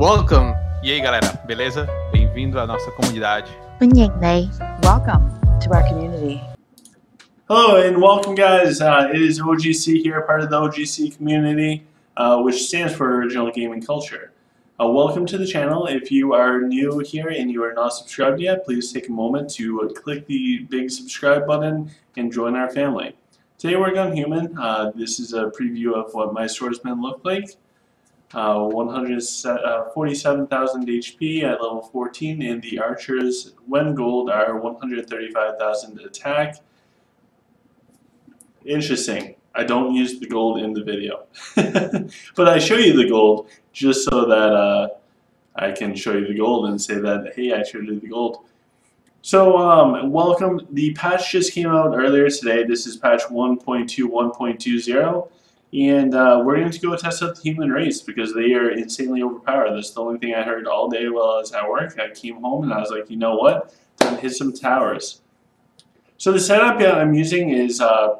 Welcome! E aí, galera, beleza? Bem-vindo à nossa comunidade. Welcome to our community. Hello and welcome, guys. Uh, it is OGC here, part of the OGC community, uh, which stands for Original Gaming Culture. Uh, welcome to the channel. If you are new here and you are not subscribed yet, please take a moment to uh, click the big subscribe button and join our family. Today we're going human. Uh, this is a preview of what my store's look like. Uh, 147,000 HP at level 14, and the archers, when gold, are 135,000 attack. Interesting. I don't use the gold in the video. but I show you the gold just so that uh, I can show you the gold and say that, hey, I showed you the gold. So, um, welcome. The patch just came out earlier today. This is patch 1.2.1.20. And uh, we're going to go test out the human race because they are insanely overpowered. That's the only thing I heard all day while I was at work. I came home and I was like, you know what? Time to hit some towers. So the setup I'm using is uh,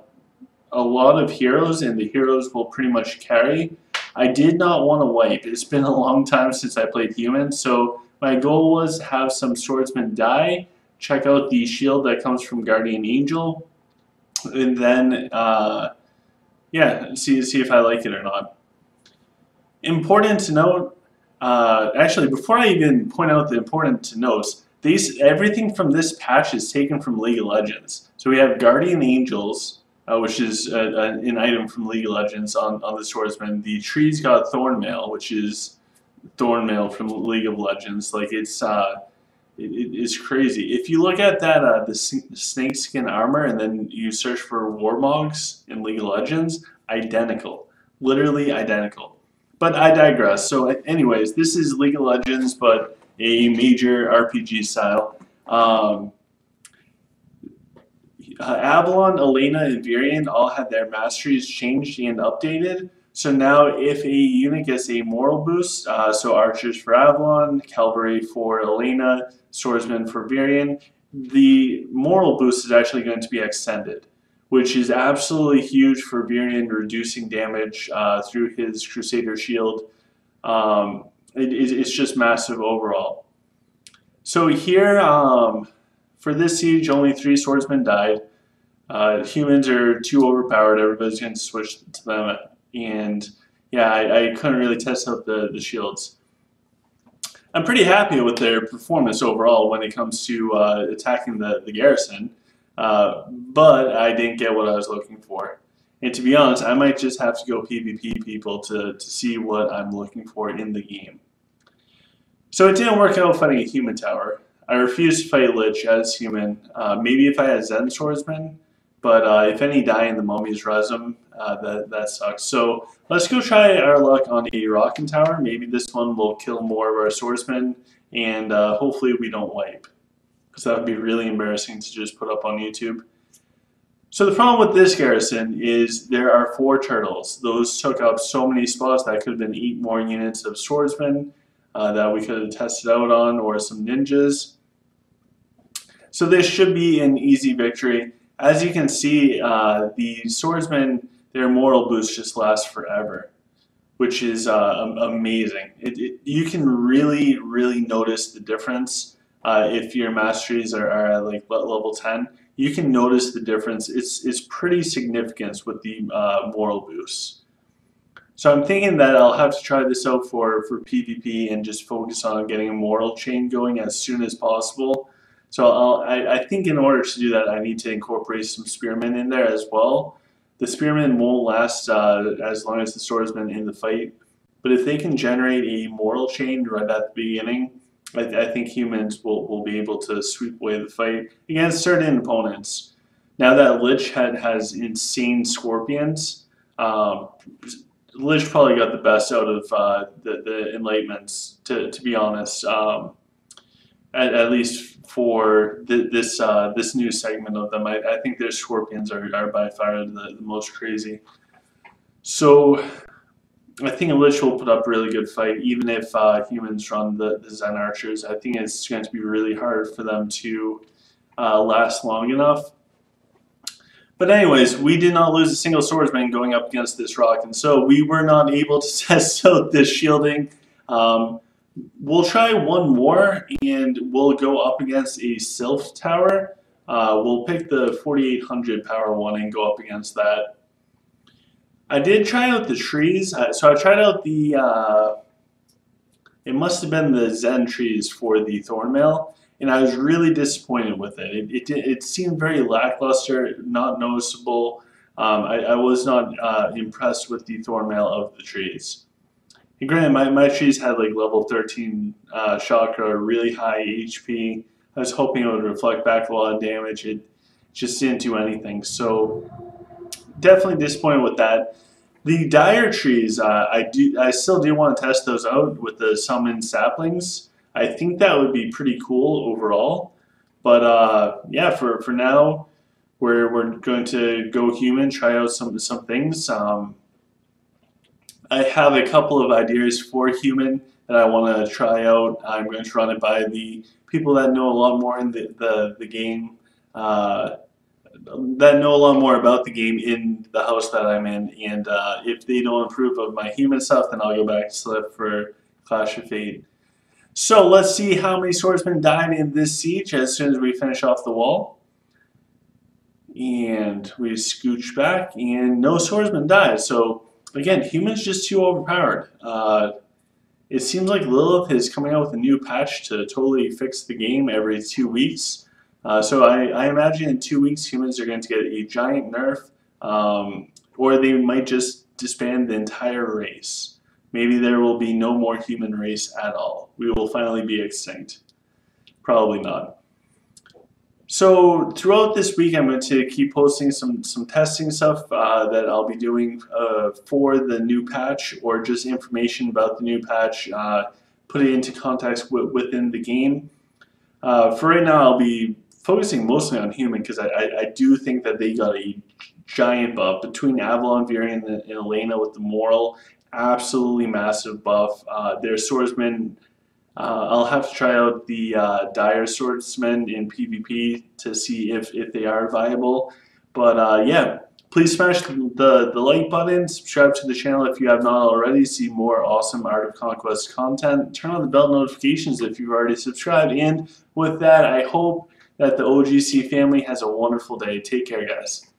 a lot of heroes, and the heroes will pretty much carry. I did not want to wipe. It's been a long time since I played human, so my goal was have some swordsmen die, check out the shield that comes from Guardian Angel, and then uh, yeah, see see if I like it or not. Important to note. Uh, actually, before I even point out the important to notes, these everything from this patch is taken from League of Legends. So we have Guardian Angels, uh, which is a, a, an item from League of Legends on, on the swordsman. The trees got Thornmail, which is Thornmail from League of Legends. Like it's uh, it, it's crazy. If you look at that uh, the snake skin armor and then you search for Warmogs in League of Legends, identical, literally identical. But I digress. So, anyways, this is League of Legends, but a major RPG style. Um, uh, Avalon, Elana, and Varian all had their masteries changed and updated. So now if a unit gets a moral boost, uh, so archers for Avalon, cavalry for Elana, swordsman for Varian, the moral boost is actually going to be extended, which is absolutely huge for Varian reducing damage uh, through his Crusader shield. Um, it, it's just massive overall. So here, um, for this siege, only three swordsmen died. Uh, humans are too overpowered. Everybody's going to switch to them. And yeah, I, I couldn't really test out the, the shields. I'm pretty happy with their performance overall when it comes to uh, attacking the, the garrison. Uh, but I didn't get what I was looking for. And to be honest, I might just have to go PvP people to, to see what I'm looking for in the game. So it didn't work out fighting a human tower. I refused to fight Lich as human. Uh, maybe if I had Zen Swordsman, but uh, if any die in the Mummy's Resin, uh, that, that sucks. So let's go try our luck on a Rakkan Tower. Maybe this one will kill more of our swordsmen, and uh, hopefully we don't wipe. Because that would be really embarrassing to just put up on YouTube. So the problem with this garrison is there are four turtles. Those took up so many spots that could have been eight more units of swordsmen uh, that we could have tested out on, or some ninjas. So this should be an easy victory. As you can see, uh, the swordsmen, their moral boost just lasts forever, which is uh, amazing. It, it, you can really, really notice the difference uh, if your masteries are, are, at like level 10. You can notice the difference. It's, it's pretty significant with the uh, moral boost. So I'm thinking that I'll have to try this out for, for PvP and just focus on getting a moral chain going as soon as possible. So I, I think in order to do that, I need to incorporate some spearmen in there as well. The spearmen won't last uh, as long as the swordsman in the fight, but if they can generate a moral change right at the beginning, I, I think humans will, will be able to sweep away the fight against certain opponents. Now that Lich had, has insane scorpions, um, Lich probably got the best out of uh, the, the enlightenments, to, to be honest. Um, at, at least for th this uh, this new segment of them. I, I think their scorpions are, are by far the, the most crazy. So I think a Lich will put up a really good fight, even if uh, humans run the, the Zen Archers. I think it's going to be really hard for them to uh, last long enough. But anyways, we did not lose a single swordsman going up against this rock, and so we were not able to test out this shielding. Um, we'll try one more, and we'll go up against a Sylph Tower. Uh, we'll pick the 4800 power one and go up against that. I did try out the trees. Uh, so I tried out the, uh, it must have been the Zen trees for the Thornmail, and I was really disappointed with it. It, it, it seemed very lackluster, not noticeable. Um, I, I, was not uh, impressed with the Thornmail of the trees. And granted, my, my trees had like level 13 uh, chakra, really high HP. I was hoping it would reflect back a lot of damage. It just didn't do anything. So definitely disappointed with that. The dire trees, uh, I do, I still do want to test those out with the summon saplings. I think that would be pretty cool overall. But uh, yeah, for for now, we're we're going to go human, try out some some things. Um, I have a couple of ideas for human that I want to try out. I'm going to run it by the people that know a lot more in the the, the game. Uh, that know a lot more about the game in the house that I'm in, and uh, if they don't approve of my human stuff, then I'll go back to Sylph for Clash of Fate. So let's see how many swordsmen died in this siege as soon as we finish off the wall. And we scooch back, and no swordsman died. So again, humans just too overpowered. Uh, it seems like Lilith is coming out with a new patch to totally fix the game every two weeks. Uh, so I, I, imagine in two weeks humans are going to get a giant nerf, um, or they might just disband the entire race. Maybe there will be no more human race at all. We will finally be extinct. Probably not. So throughout this week, I'm going to keep posting some some testing stuff uh, that I'll be doing uh, for the new patch, or just information about the new patch, uh, put it into context within the game. Uh, for right now, I'll be focusing mostly on human because I, I, I, do think that they got a giant buff between Avalon, Varian, and, and Elana with the moral. Absolutely massive buff. Uh, their swordsmen. Uh, I'll have to try out the uh, dire swordsmen in PvP to see if, if they are viable. But uh, yeah, please smash the, the like button, subscribe to the channel if you have not already, see more awesome Art of Conquest content, turn on the bell notifications if you've already subscribed, and with that, I hope that the OGC family has a wonderful day. Take care, guys.